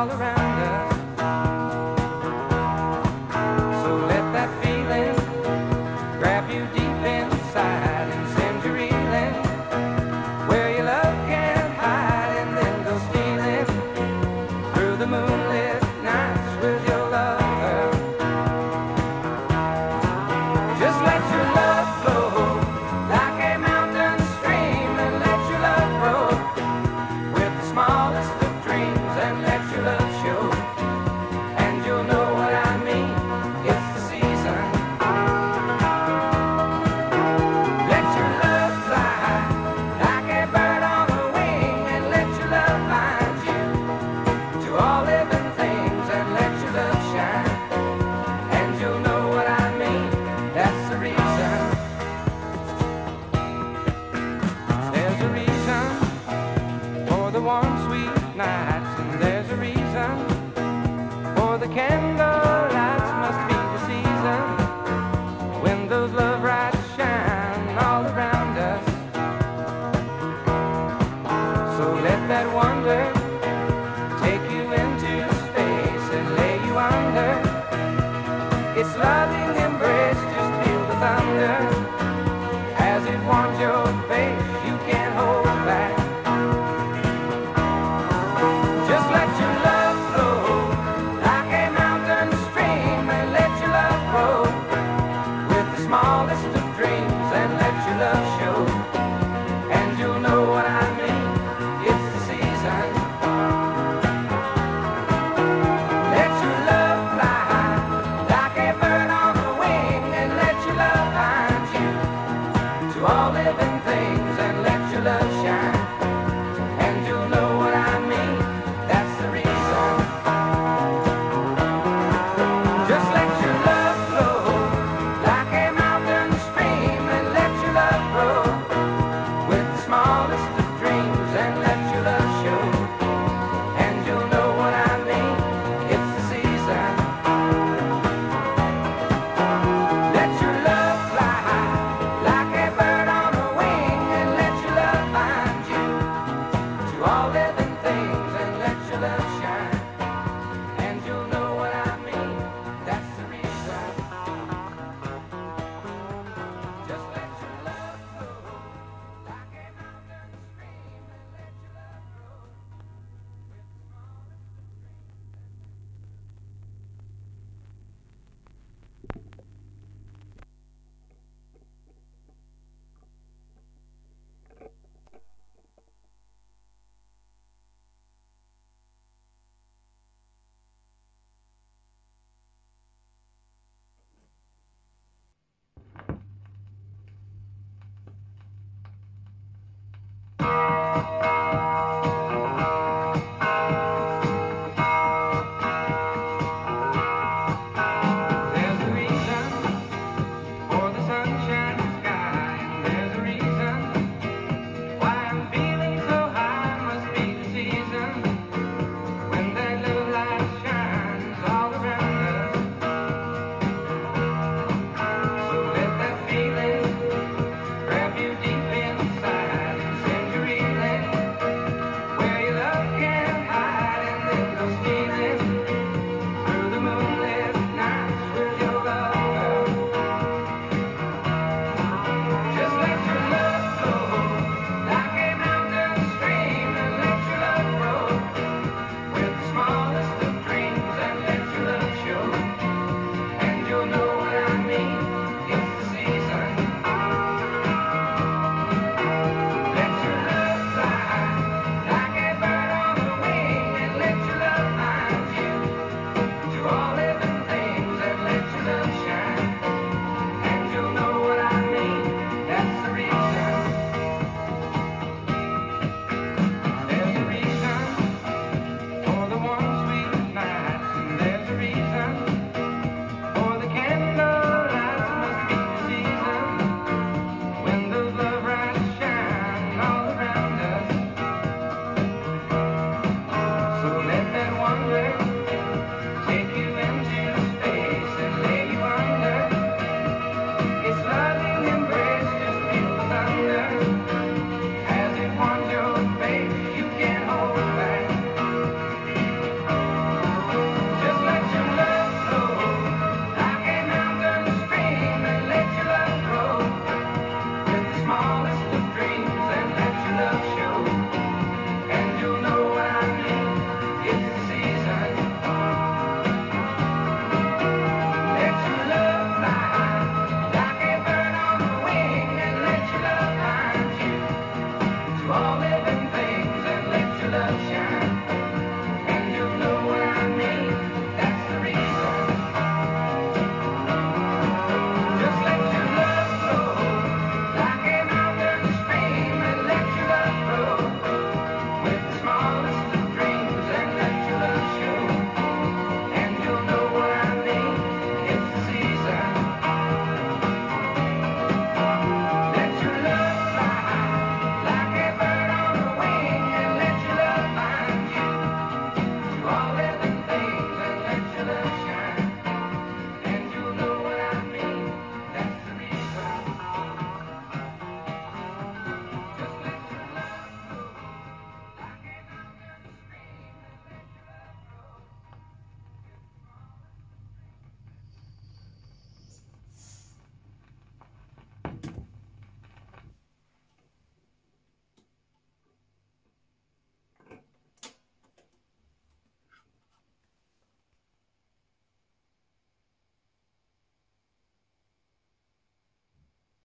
all around. It's lovely.